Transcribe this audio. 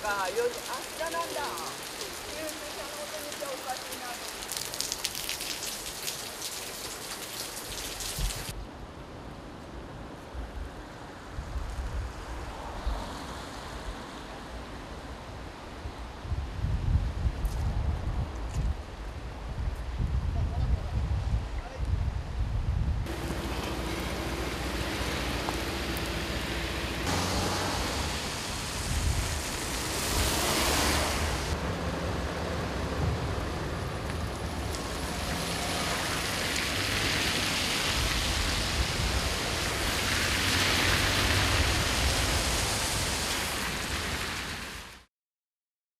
か、よあ、下なんだ。